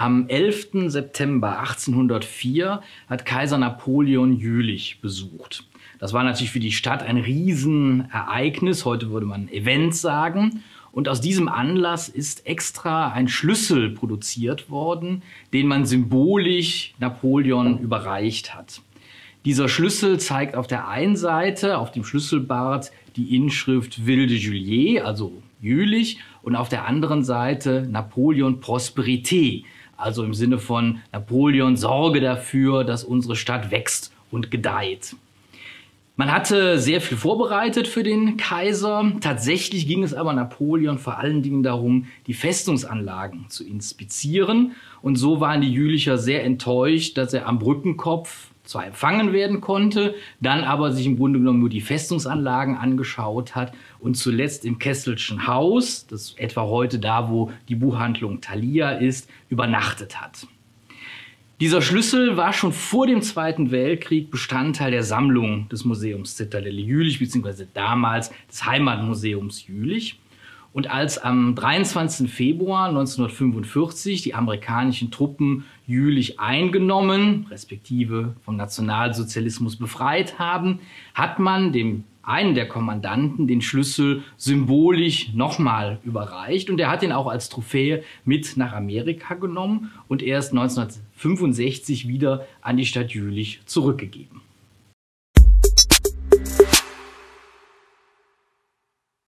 Am 11. September 1804 hat Kaiser Napoleon Jülich besucht. Das war natürlich für die Stadt ein Riesenereignis, heute würde man Event sagen. Und aus diesem Anlass ist extra ein Schlüssel produziert worden, den man symbolisch Napoleon überreicht hat. Dieser Schlüssel zeigt auf der einen Seite, auf dem Schlüsselbart, die Inschrift Ville de Juillet, also Jülich, und auf der anderen Seite Napoleon Prosperité, also im Sinne von Napoleon sorge dafür, dass unsere Stadt wächst und gedeiht. Man hatte sehr viel vorbereitet für den Kaiser. Tatsächlich ging es aber Napoleon vor allen Dingen darum, die Festungsanlagen zu inspizieren. Und so waren die Jülicher sehr enttäuscht, dass er am Brückenkopf zwar empfangen werden konnte, dann aber sich im Grunde genommen nur die Festungsanlagen angeschaut hat und zuletzt im Kesselschen Haus, das etwa heute da, wo die Buchhandlung Thalia ist, übernachtet hat. Dieser Schlüssel war schon vor dem Zweiten Weltkrieg Bestandteil der Sammlung des Museums Zitadelle Jülich, beziehungsweise damals des Heimatmuseums Jülich. Und als am 23. Februar 1945 die amerikanischen Truppen Jülich eingenommen, respektive vom Nationalsozialismus befreit haben, hat man dem einen der Kommandanten den Schlüssel symbolisch nochmal überreicht und er hat ihn auch als Trophäe mit nach Amerika genommen und erst 1965 wieder an die Stadt Jülich zurückgegeben.